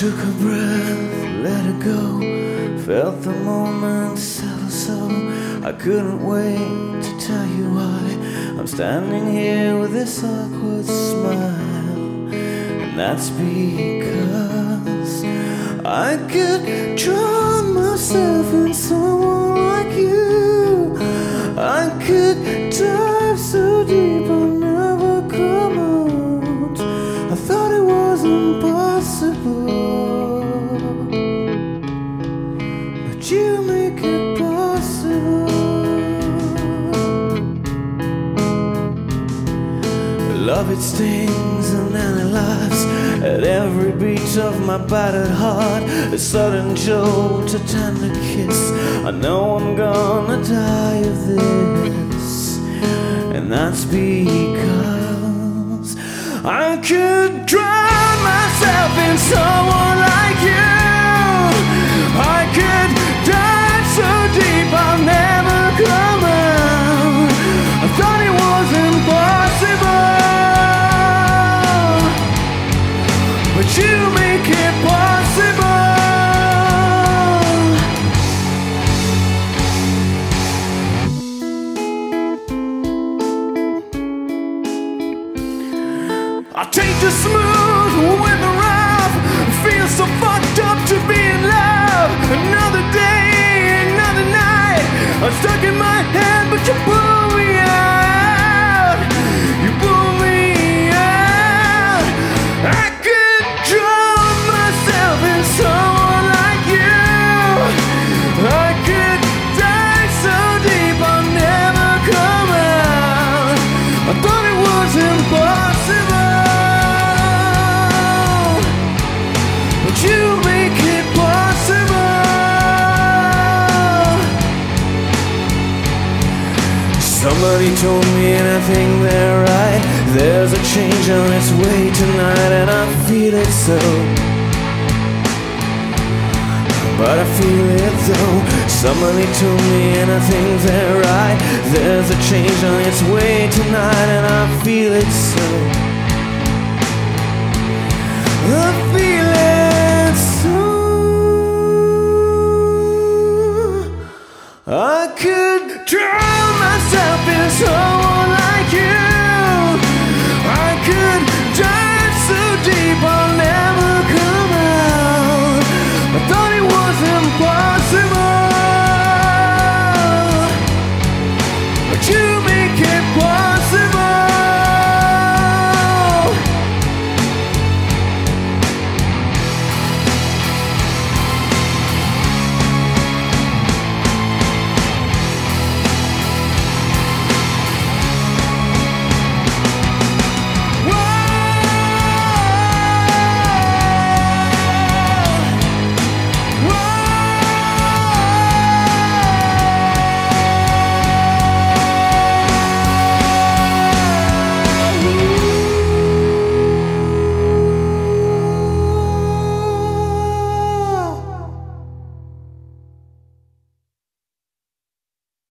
took a breath, let it go. Felt the moment settle so. I couldn't wait to tell you why I'm standing here with this awkward smile. And that's because I could drown myself in someone like you. I could Love it stings and then it laughs at every beat of my battered heart. A sudden jolt, a tender kiss. I know I'm gonna die of this, and that's because I could drown myself in someone like you. I take the smooth with the rough. Feel so fucked up to be in love. Another day, another night. I'm stuck in my head, but you Somebody told me and I think they're right. There's a change on its way tonight and I feel it so. But I feel it though. Somebody told me and I think they're right. There's a change on its way tonight and I feel it so. I feel it so. I could try.